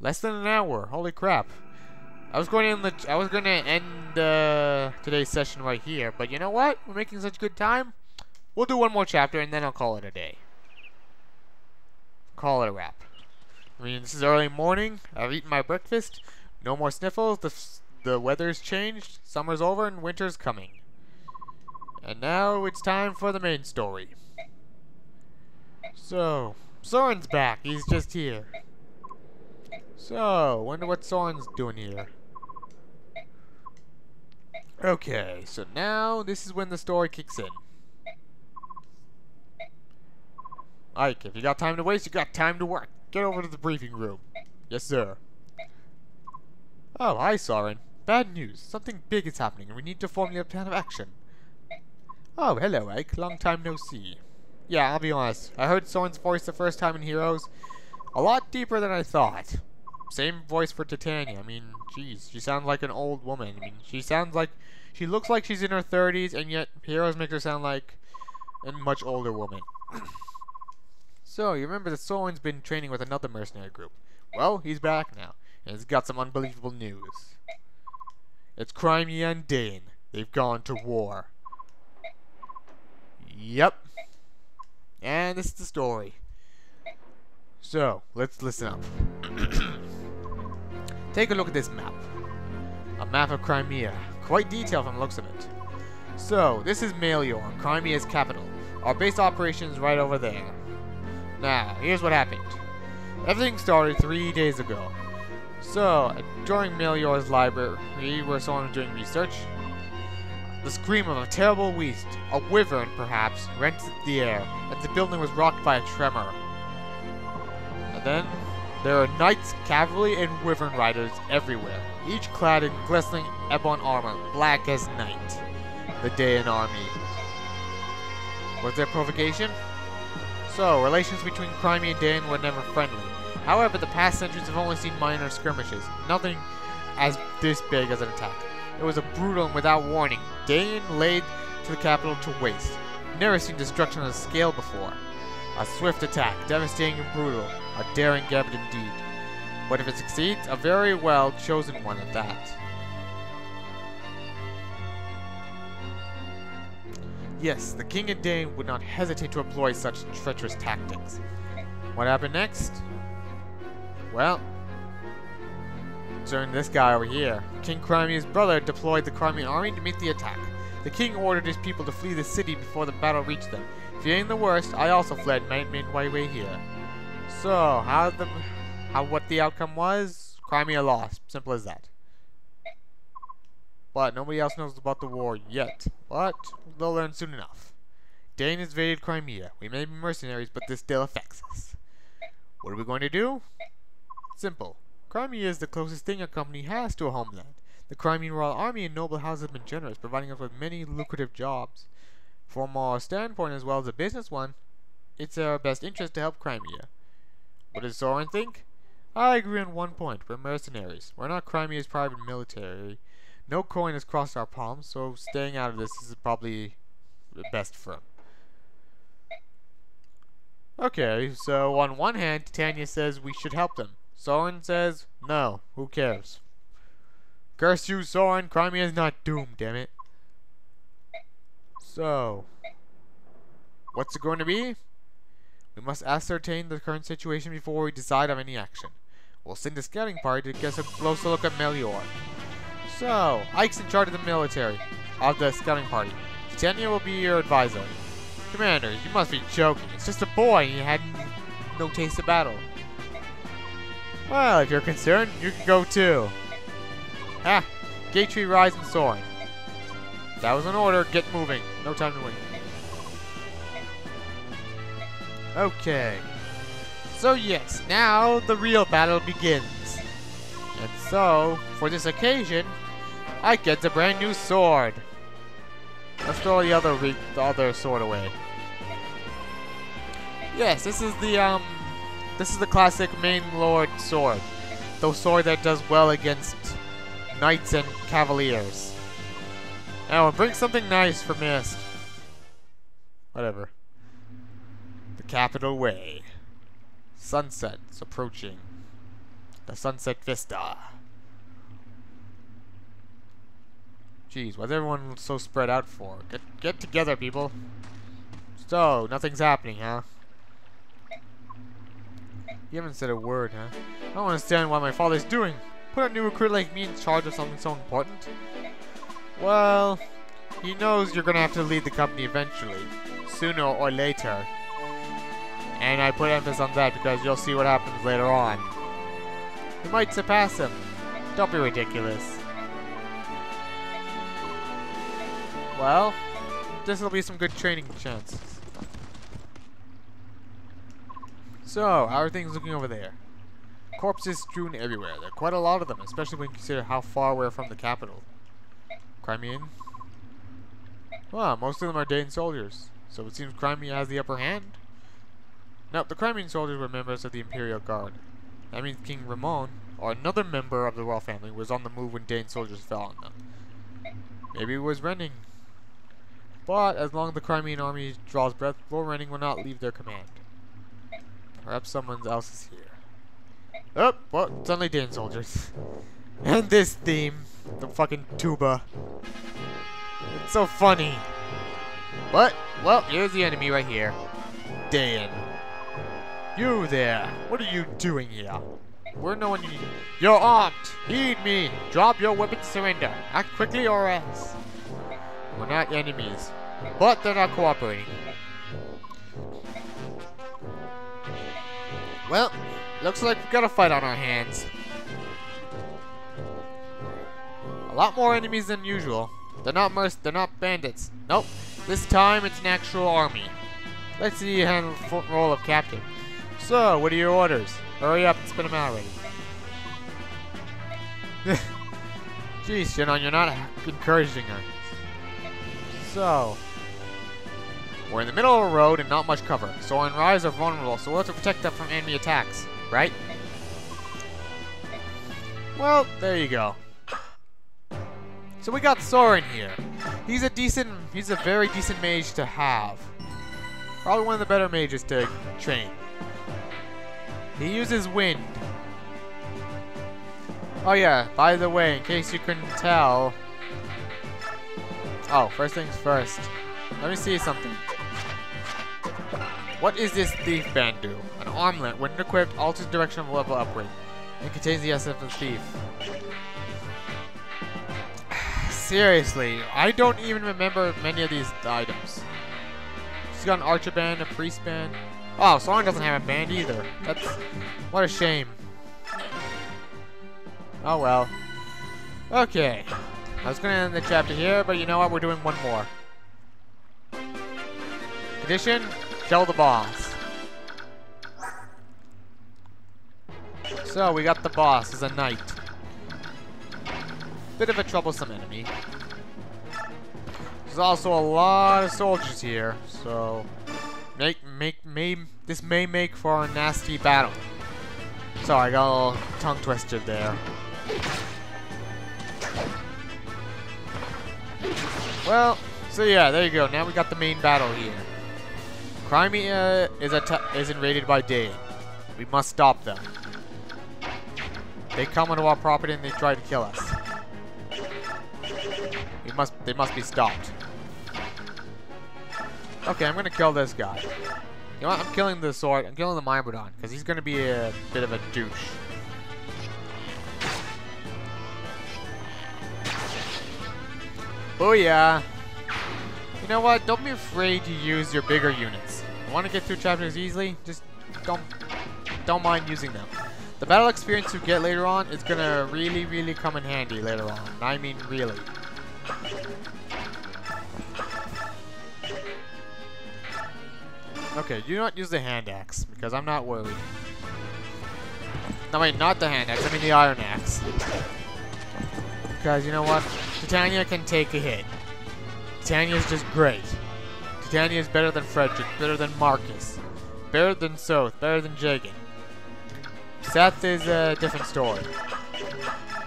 Less than an hour. Holy crap. I was going to end the, I was going to end uh, today's session right here, but you know what? We're making such good time. We'll do one more chapter and then I'll call it a day. Call it a wrap. I mean, this is early morning. I've eaten my breakfast. No more sniffles. The the weather's changed. Summer's over and winter's coming. And now it's time for the main story. So, Soren's back. He's just here. So, wonder what Soren's doing here. Okay, so now this is when the story kicks in. Ike, if you got time to waste, you got time to work. Get over to the briefing room. Yes, sir. Oh, hi, Soren. Bad news. Something big is happening, and we need to formulate a plan of action. Oh, hello, Ike. Long time no see. Yeah, I'll be honest. I heard Soren's voice the first time in Heroes. A lot deeper than I thought. Same voice for Titania. I mean, jeez, she sounds like an old woman. I mean, she sounds like... She looks like she's in her 30s, and yet Heroes make her sound like a much older woman. so, you remember that Soren's been training with another mercenary group. Well, he's back now, and he's got some unbelievable news. It's Crimea and Daein. They've gone to war. Yep. And this is the story. So, let's listen up. Take a look at this map. A map of Crimea. Quite detailed from the looks of it. So, this is Melior, Crimea's capital. Our base operation is right over there. Now, here's what happened. Everything started three days ago. So, during Melior's library, where someone was doing research, the scream of a terrible beast, a wyvern perhaps, rent the air, and the building was rocked by a tremor. And then, there are knights, cavalry, and wyvern riders everywhere, each clad in glistening ebon armor, black as night. The Daein army. Was there provocation? So, relations between Crimea and Daein were never friendly. However, the past centuries have only seen minor skirmishes, nothing as this big as an attack. It was a brutal and without warning. Daein laid to the capital to waste. Never seen destruction on a scale before. A swift attack, devastating and brutal, a daring gambit indeed. But if it succeeds, a very well chosen one at that. Yes, the king and Daein would not hesitate to employ such treacherous tactics. What happened next? Well, turn this guy over here. King Crimea's brother deployed the Crimean army to meet the attack. The king ordered his people to flee the city before the battle reached them. Fearing the worst, I also fled my way here. So, how the, how what the outcome was? Crimea lost. Simple as that. But nobody else knows about the war yet. But they'll learn soon enough. Has invaded Crimea. We may be mercenaries, but this still affects us. What are we going to do? Simple. Crimea is the closest thing a company has to a homeland. The Crimean Royal Army and noble houses have been generous, providing us with many lucrative jobs. From our standpoint as well as a business one, it's our best interest to help Crimea. What does Soren think? I agree on one point. We're mercenaries. We're not Crimea's private military. No coin has crossed our palms, so staying out of this is probably the best for him. Okay, so on one hand, Titania says we should help them. Soren says, no, who cares? Curse you, Soren, Crimea is not doomed, damn it. So, what's it going to be? We must ascertain the current situation before we decide on any action. We'll send a scouting party to get a closer look at Melior. So, Ike's in charge of the military, of the scouting party. Titania will be your advisor. Commander, you must be joking. It's just a boy he had no taste of battle. Well, if you're concerned, you can go too. Ah, Gatrie Rhys and Soren. That was an order. Get moving. No time to wait. Okay. So yes, now the real battle begins. And so, for this occasion, I get a brand new sword. Let's throw the other the other sword away. Yes, this is the um this is the classic main lord sword. The sword that does well against knights and cavaliers. Now bring something nice for Mist. Whatever. Capital way. Sunset's approaching. the Sunset Vista. Jeez, why's everyone so spread out for? Get get together, people. So, nothing's happening, huh? You haven't said a word, huh? I don't understand what my father's doing. Put a new recruit like me in charge of something so important. Well, he knows you're gonna have to lead the company eventually, sooner or later. And I put emphasis on that because you'll see what happens later on. You might surpass him. Don't be ridiculous. Well, this will be some good training chances. So, how are things looking over there? Corpses strewn everywhere. There are quite a lot of them, especially when you consider how far we're from the capital. Crimean? Well, most of them are Daein soldiers, so it seems Crimea has the upper hand. Now, the Crimean soldiers were members of the Imperial Guard. That means King Ramon, or another member of the royal family, was on the move when Daein soldiers fell on them. Maybe it was Renning. But as long as the Crimean army draws breath, Lord Renning will not leave their command. Perhaps someone else is here. Oh, well, suddenly Daein soldiers. and this theme, the fucking tuba. It's so funny. But, well, here's the enemy right here. Dan. You there! What are you doing here? We're no one. You're armed! Heed me! Drop your weapon surrender! Act quickly or else! We're not enemies. But they're not cooperating. Well, looks like we've got a fight on our hands. A lot more enemies than usual. They're not merc they're not bandits. Nope. This time it's an actual army. Let's see you handle the role of captain. So, what are your orders? Hurry up and spit them out already. Jeez, Shinon, you're not encouraging her. So, we're in the middle of a road and not much cover. Soren and Rhys are vulnerable, so we'll have to protect them from enemy attacks, right? Well, there you go. So we got Soren here. He's a decent, he's a very decent mage to have. Probably one of the better mages to train. He uses wind. Oh yeah, by the way, in case you couldn't tell... Oh, first things first. Let me see something. What is this thief band do? An armlet, when equipped, alters direction of level upgrade. It contains the essence of thief. Seriously, I don't even remember many of these items. She's got an archer band, a priest band. Oh, Song doesn't have a band either. That's what a shame. Oh well. Okay. I was gonna end the chapter here, but you know what? We're doing one more. Condition, kill the boss. So, we got the boss as a knight. Bit of a troublesome enemy. There's also a lot of soldiers here, so may this may make for a nasty battle. Sorry, I got a little tongue twisted there. Well, so yeah, there you go. Now we got the main battle here. Crimea uh, is is invaded by Daein. We must stop them. They come onto our property and they try to kill us. We must they must be stopped. Okay, I'm gonna kill this guy. You know what? I'm killing the sword. I'm killing the Myrmidon because he's gonna be a bit of a douche. Oh yeah. You know what? Don't be afraid to use your bigger units. You want to get through chapters easily? Just don't don't mind using them. The battle experience you get later on is gonna really, really come in handy later on. I mean, really. Okay, you do not use the hand axe because I'm not worried. No, wait, not the hand axe. I mean the iron axe. Because you know what? Titania can take a hit. Titania is just great. Titania is better than Frederick, better than Marcus, better than Soth, better than Jagen. Seth is a different story.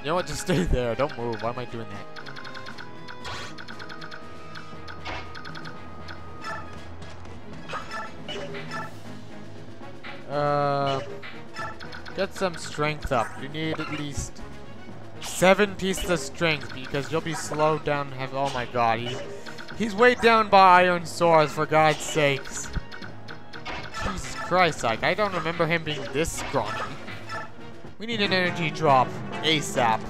You know what? Just stay there. Don't move. Why am I doing that? Uh, Get some strength up. You need at least seven pieces of strength because you'll be slowed down. Have oh my god, he's he's weighed down by iron swords for God's sakes. Jesus Christ, like I don't remember him being this scrawny. We need an energy drop ASAP.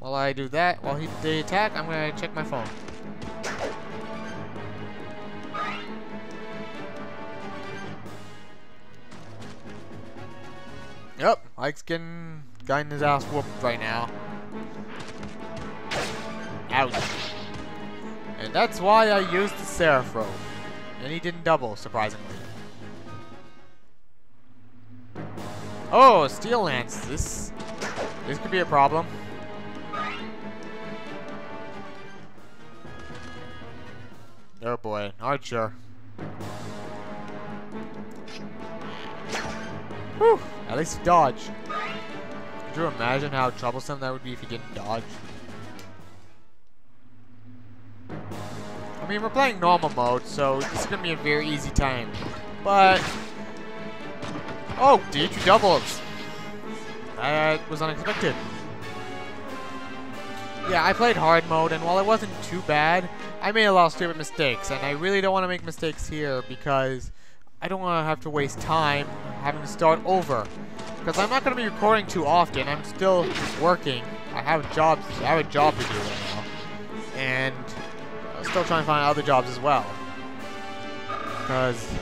While I do that, while he the attack, I'm gonna check my phone. Yep, Ike's getting getting his ass whooped right now. Ouch. And that's why I used the Seraph Robe. And he didn't double, surprisingly. Oh, Steel Lance. This this could be a problem. Oh boy, Archer. Whew, at least dodge. Could you imagine how troublesome that would be if he didn't dodge? I mean, we're playing normal mode, so this is going to be a very easy time. But... Oh, D2 doubles! That was unexpected. Yeah, I played hard mode, and while it wasn't too bad, I made a lot of stupid mistakes, and I really don't want to make mistakes here because I don't want to have to waste time having to start over. Because I'm not going to be recording too often. I'm still working. I have jobs. I have a job to do right now. And I'm still trying to find other jobs as well. Because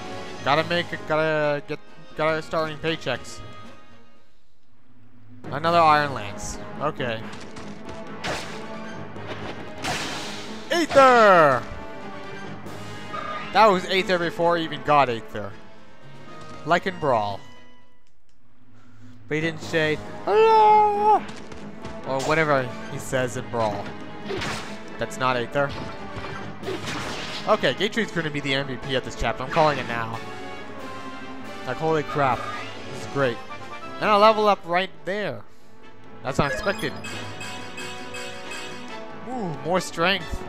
gotta make gotta get, gotta start earning paychecks. Another Iron Lance. Okay. Aether! That was Aether before he even got Aether. Like in Brawl. But he didn't say, Hello! Or whatever he says in Brawl. That's not Aether. Okay, Gatrie's going to be the MVP at this chapter. I'm calling it now. Like, holy crap. This is great. And I'll level up right there. That's unexpected. Ooh, more strength.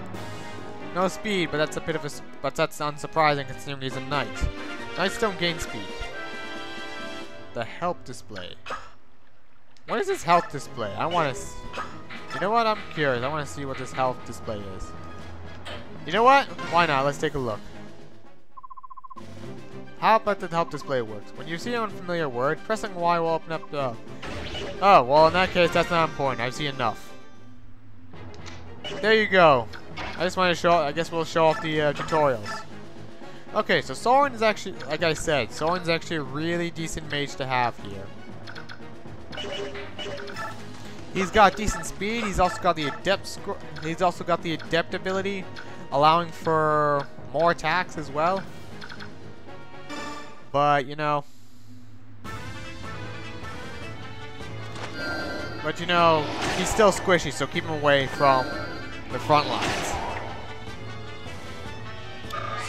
No speed, but that's a bit of a, but that's unsurprising considering he's a knight. Knights don't gain speed. The help display. What is this health display? I want to. You know what? I'm curious. I want to see what this health display is. You know what? Why not? Let's take a look. How about the help display works? When you see an unfamiliar word, pressing Y will open up the... Oh, well in that case, that's not important. I see enough. There you go. I just want to show, I guess we'll show off the uh, tutorials. Okay, so Soren is actually, like I said, Soren's actually a really decent mage to have here. He's got decent speed. He's also got the adept. He's also got the adept ability, allowing for more attacks as well. But you know, but you know, he's still squishy, so keep him away from the front lines.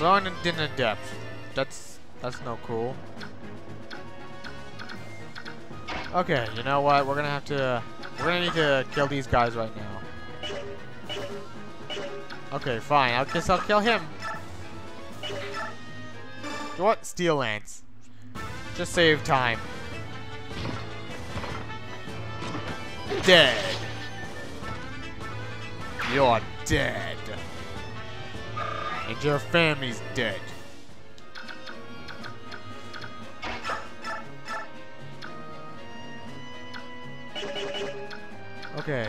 Soren didn't adept. That's that's no cool. Okay, you know what? We're gonna have to. We're gonna need to kill these guys right now. Okay, fine. I guess I'll kill him. What? Steel Lance. Just save time. Dead. You're dead. And your family's dead. Okay.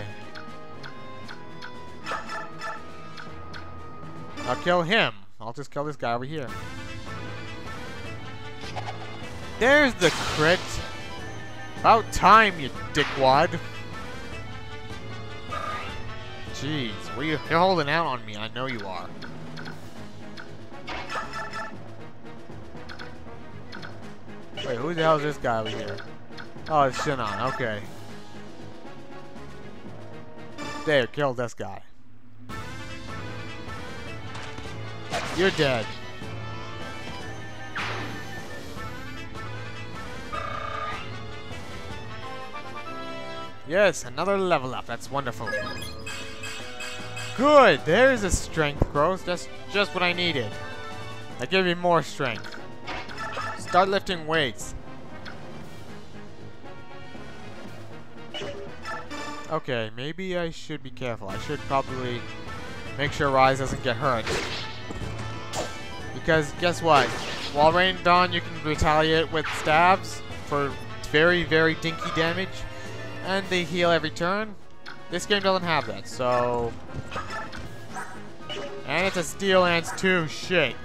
I'll kill him. I'll just kill this guy over here. There's the crit. About time, you dickwad. Jeez, you're holding out on me. I know you are. Wait, who the hell is this guy over here? Oh, it's Shinon. Okay. There, kill this guy. You're dead. Yes, another level up. That's wonderful. Good. There's a strength growth. That's just what I needed. I give you more strength. Start lifting weights. Okay, maybe I should be careful. I should probably make sure Rhys doesn't get hurt. Because guess what? While Radiant Dawn, you can retaliate with stabs for very, very dinky damage. And they heal every turn. This game doesn't have that, so... And it's a Steel Lance 2, shit.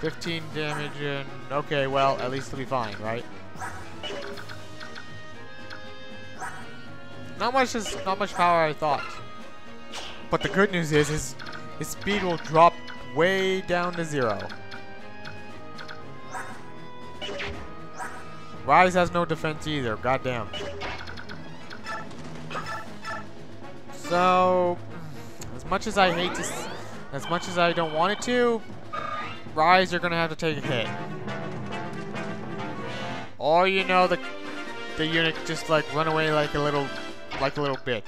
15 damage and... Okay, well, at least it'll be fine, right? Not much is not much power I thought. But the good news is his his speed will drop way down to zero. Rhys has no defense either, goddamn. So as much as I hate to as much as I don't want it to, Rhys you're gonna have to take a hit. Or you know the the unit just like run away like a little like a little bitch.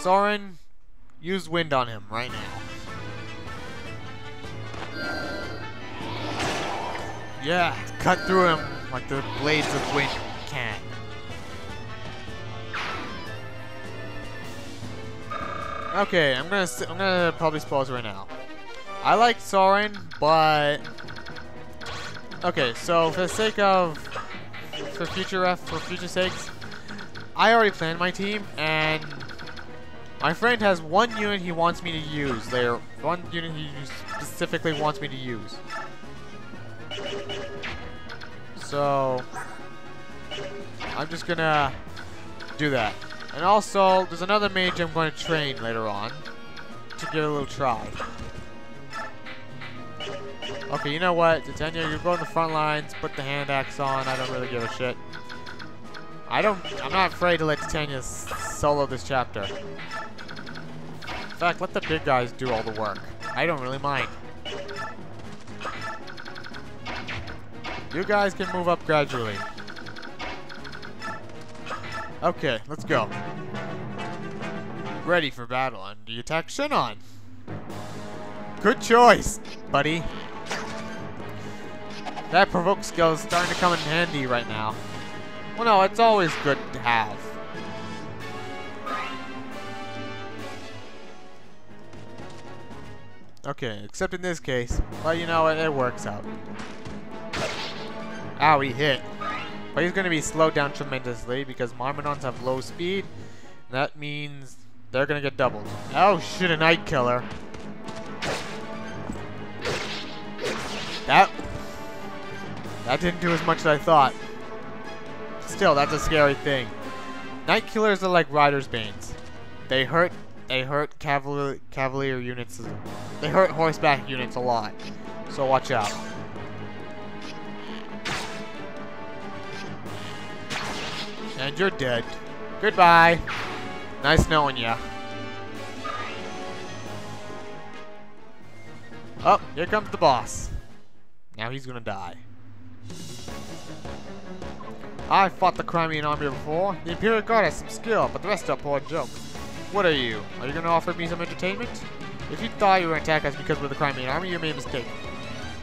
Soren, use wind on him right now. Yeah, cut through him like the blades of wind can. Okay, I'm gonna I'm gonna probably pause right now. I like Soren, but okay. So for the sake of for future ref for future sakes, I already planned my team, and my friend has one unit he wants me to use. There, one unit he specifically wants me to use. So, I'm just gonna do that. And also, there's another mage I'm going to train later on to give it a little try. Okay, you know what, Titania, you go in the front lines, put the hand axe on, I don't really give a shit. I don't, I'm not afraid to let Titania solo this chapter. In fact, let the big guys do all the work. I don't really mind. You guys can move up gradually. Okay, let's go. Ready for battle, and you attack Shinon. Good choice, buddy. That provoke skill is starting to come in handy right now. Well, no, it's always good to have. Okay, except in this case. Well, you know, it, it works out. Ow, he hit. But he's going to be slowed down tremendously because Myrmidons have low speed. That means they're going to get doubled. Oh, shit, a Knight Killer. That... That didn't do as much as I thought. Still, that's a scary thing. Knight Killers are like Rider's Banes. They hurt they hurt cavalier cavalier units. They hurt horseback units a lot. So watch out. And you're dead. Goodbye. Nice knowing ya. Oh, here comes the boss. Now he's gonna die. I fought the Crimean army before. The Imperial Guard has some skill, but the rest are poor joke. What are you? Are you going to offer me some entertainment? If you thought you were attack us because we're the Crimean army, you made a mistake.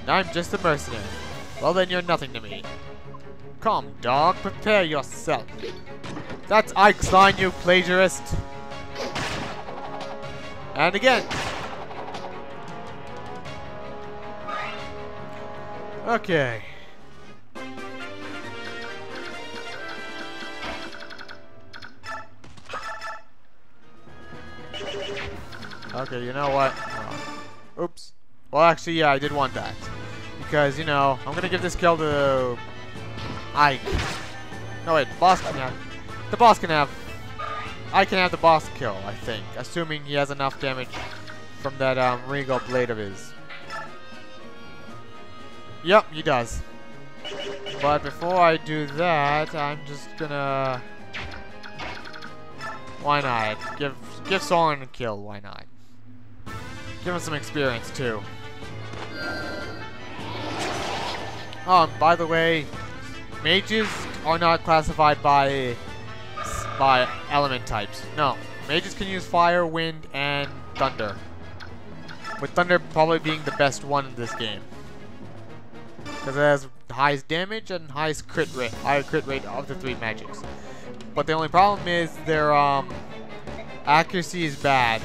I'm just a mercenary. Well then, you're nothing to me. Come, dog, prepare yourself. That's Ike's line, you plagiarist. And again. Okay. Okay, you know what? Oh. Oops. Well, actually, yeah, I did want that. Because, you know, I'm to give this kill to Ike. No, wait, boss can have... The boss can have... I can have the boss kill, I think. Assuming he has enough damage from that um, Regal blade of his. Yep, he does. But before I do that, I'm just gonna... Why not? Give give Soren a kill, why not? Give him some experience, too. Oh, by the way, mages are not classified by by element types. No, mages can use fire, wind, and thunder. With thunder probably being the best one in this game. Because it has highest damage and highest crit rate, higher crit rate of the three magics. but the only problem is their um accuracy is bad.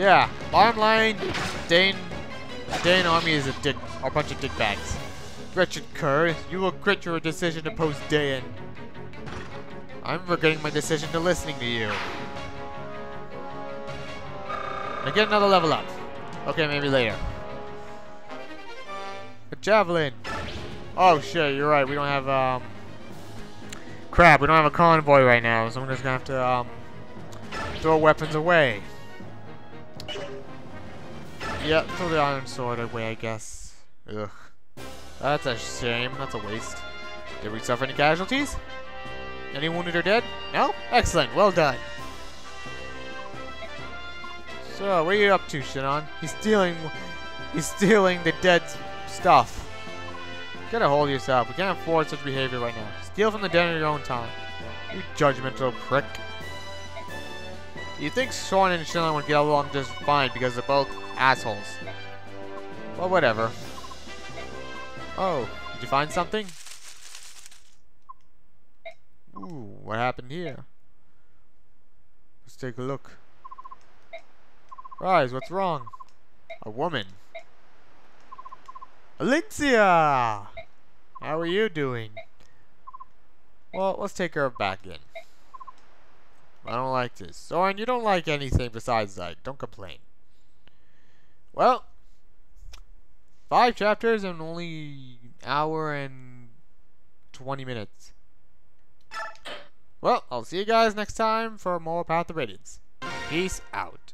Yeah, bottom line, Daein Daein Army is a dick, a bunch of dickbags. Richard Kerr, you will regret your decision to post Daein. I'm regretting my decision to listening to you. I get another level up. Okay, maybe later. A javelin. Oh shit, you're right. We don't have um. Crap, we don't have a convoy right now, so I'm just gonna have to um throw weapons away. Yeah, throw the iron sword away, I guess. Ugh. That's a shame. That's a waste. Did we suffer any casualties? Any wounded or dead? No? Excellent. Well done. So, what are you up to, Shinon? He's stealing... He's stealing the dead stuff. Get a hold of yourself. We can't afford such behavior right now. Steal from the dead in your own time. You judgmental prick. You think Soren and Shinon would get along just fine because they're both assholes. Well, whatever. Oh, did you find something? Ooh, what happened here? Let's take a look. Rhys, what's wrong? A woman. Elincia! How are you doing? Well, let's take her back in. I don't like this. Soren, you don't like anything besides that. Don't complain. Well, five chapters and only hour and 20 minutes. Well, I'll see you guys next time for more Path of Radiance. Peace out.